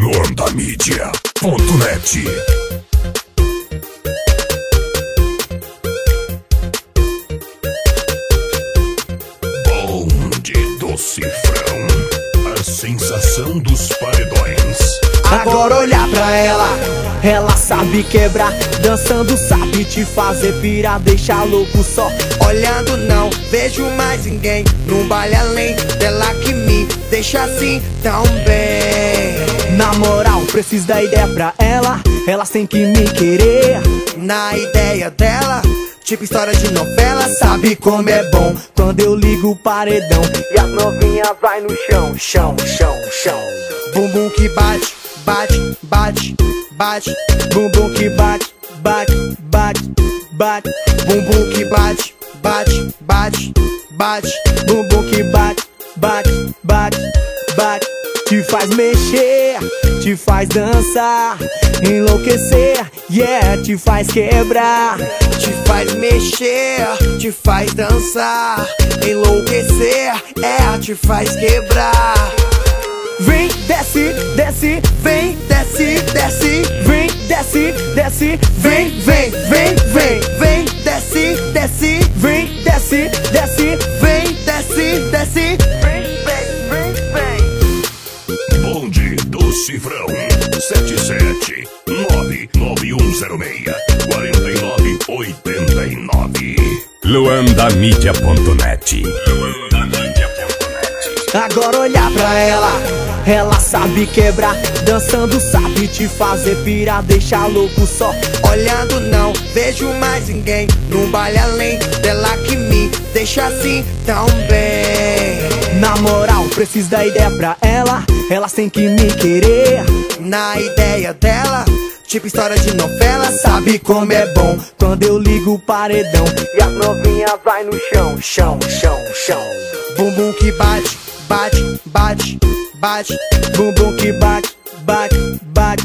Luandamídia.net Bonde do Cifrão A sensação dos paredões Agora olhar pra ela, ela sabe quebrar. Dançando sabe te fazer pirar, deixar louco só. Olhando não vejo mais ninguém Num baile além dela que me deixa assim tão bem. Na moral, preciso da ideia pra ela Elas têm que me querer. Na ideia dela Tipo história de novela, sabe como é bom. Quando eu ligo o paredão E as novinhas vai no chão, chão, chão, chão. Bumbum que bate, bate, bate, bate. Bumbum que bate, bate, bate, bate. Bumbum que bate, bate, bate, bate. Bumbum que bate, bate, bate, bate. Te faz mexer, te faz dançar Enlouquecer, yeah, te faz quebrar. Te faz mexer, te faz dançar Enlouquecer, é, te faz quebrar desce, Vem, desce, desce vem, desce, desce Vem, vem, vem, vem Vem, desce, desce Vem, desce, desce Vem, desce, desce Vem, vem, vem, vem. Bonde do Cifrão 77 99106 4989 Luandamídia.net Luandamídia.net Agora olhar pra ela, ela sabe quebrar Dançando sabe te fazer pirar, deixar louco só. Olhando não vejo mais ninguém Num baile além dela que me deixa assim tão bem. Na moral, preciso da ideia pra ela Elas têm que me querer. Na ideia dela Tipo história de novela, sabe como é bom. Quando eu ligo o paredão E as novinhas vai no chão, chão, chão, chão. Bumbum que bate, bate, bate, bate Bumbum que bate, bate, bate,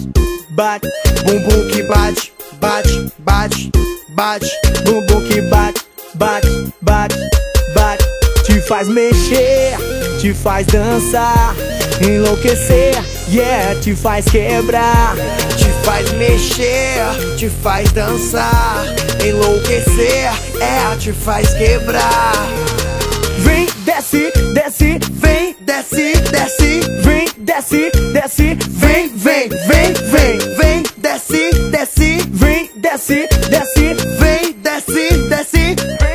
bate Bumbum que bate, bate, bate, bate Bumbum que bate, bate, bate, bate Te faz mexer, te faz dançar Enlouquecer, yeah, te faz quebrar Te faz mexer, te faz dançar Enlouquecer, é, te faz quebrar. Vem, desce, desce, Vem, desce, desce vem, desce, desce Vem, vem, vem, vem Vem, desce, desce Vem, desce, desce Vem, desce, desce Vem,